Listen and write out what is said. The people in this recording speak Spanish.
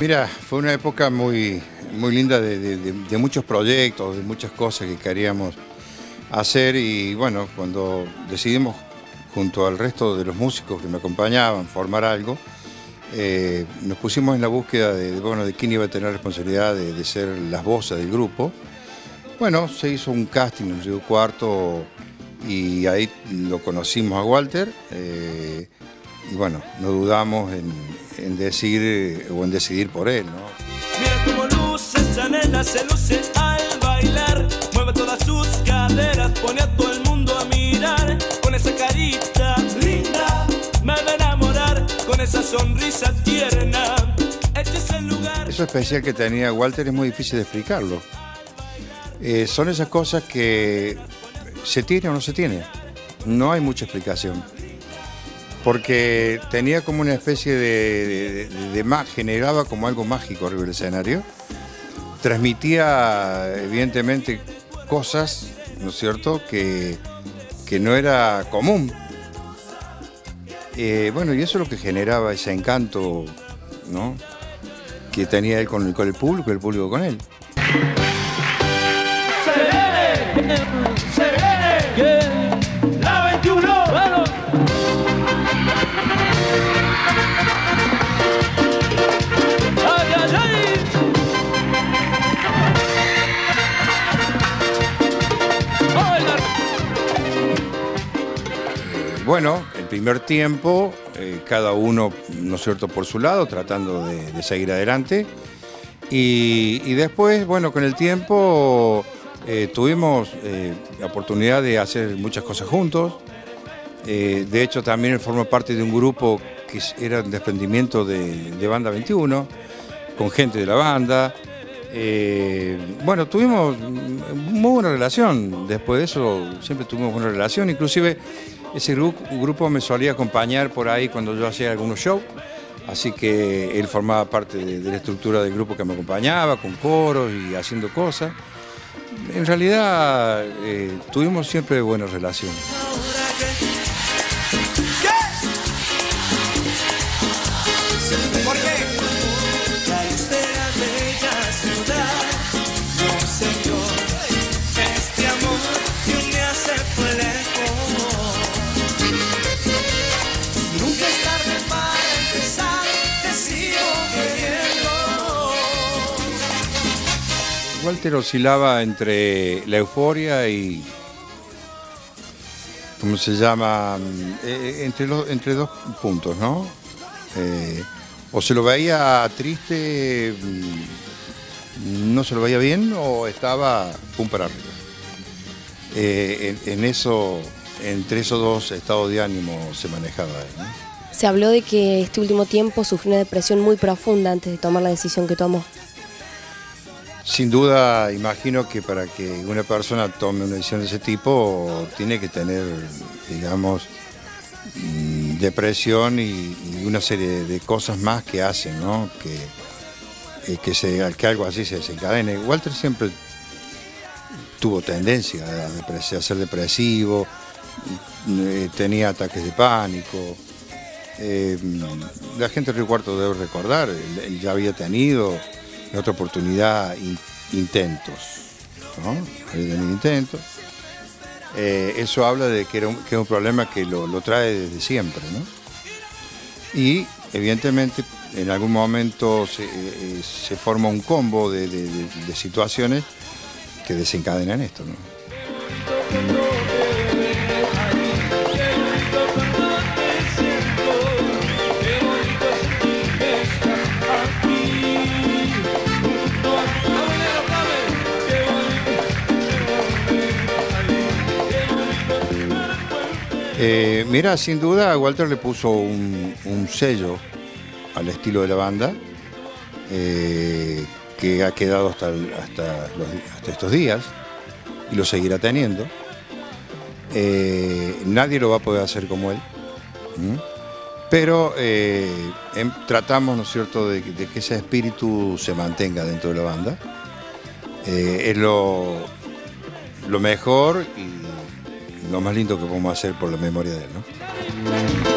Mira, fue una época muy, muy linda de, muchos proyectos, de muchas cosas que queríamos hacer y bueno, cuando decidimos junto al resto de los músicos que me acompañaban formar algo, eh, nos pusimos en la búsqueda de, bueno, de quién iba a tener responsabilidad de, de ser las voces del grupo. Bueno, se hizo un casting en Río Cuarto y ahí lo conocimos a Walter eh, y bueno, no dudamos en, en decir eh, o en decidir por él, ¿no? Mira cómo luce esa nena, se luce al bailar. Mueve todas sus caderas, pone a todo el mundo a mirar. Con esa carita linda, me va a enamorar. Con esa sonrisa tierna, este es el lugar. Eso especial que tenía Walter es muy difícil de explicarlo. Eh, son esas cosas que se tiene o no se tiene. No hay mucha explicación. Porque tenía como una especie de, de, generaba como algo mágico arriba del escenario. Transmitía, evidentemente, cosas, ¿no es cierto?, que, que no era común. Eh, bueno, y eso es lo que generaba ese encanto, ¿no? que tenía él con el, con el público el público con él. Se Bueno, el primer tiempo, eh, cada uno, ¿no cierto?, por su lado, tratando de, seguir adelante. Y, después, bueno, con el tiempo eh, tuvimos eh, la oportunidad de hacer muchas cosas juntos. De hecho, también él formó parte de un grupo que era un desprendimiento de, Banda 21, con gente de la banda. Bueno, tuvimos muy buena relación. Después de eso, siempre tuvimos buena relación. Inclusive, ese gru- grupo me solía acompañar por ahí cuando yo hacía algunos shows. Así que él formaba parte de, la estructura del grupo que me acompañaba, con coros y haciendo cosas. En realidad, eh, tuvimos siempre buena relación. Walter oscilaba entre la euforia y. ¿Cómo se llama? Mm, eh, entre, los- entre dos puntos, ¿no? Eh, o se lo veía triste, mm, no se lo veía bien, o estaba pum para arriba. Eh, en, eso, entre esos dos estados de ánimo se manejaba él. Se habló de que este último tiempo sufrió una depresión muy profunda antes de tomar la decisión que tomó. Sin duda, imagino que para que una persona tome una decisión de ese tipo, tiene que tener, digamos, depresión y, una serie de cosas más que hacen, ¿no? Que, eh, que, se, que algo así se desencadene. Walter siempre tuvo tendencia a, ser depresivo, eh, tenía ataques de pánico. Eh, la gente de Río Cuarto debe recordar, él ya había tenido otra oportunidad in- intentos, ¿no? Había tenido intentos. Eh, eso habla de que, era un, que es un problema que lo, lo trae desde siempre, ¿no? Y evidentemente en algún momento se, eh, se forma un combo de, de- de- de situaciones que desencadenan esto, ¿no? Eh, mira, sin duda Walter le puso un, sello al estilo de la banda eh, que ha quedado hasta, hasta, estos días y lo seguirá teniendo. Eh, nadie lo va a poder hacer como él. Pero em- tratamos, ¿no es cierto?, de, que ese espíritu se mantenga dentro de la banda. Es lo, lo mejor y lo más lindo que podemos hacer por la memoria de él, ¿no?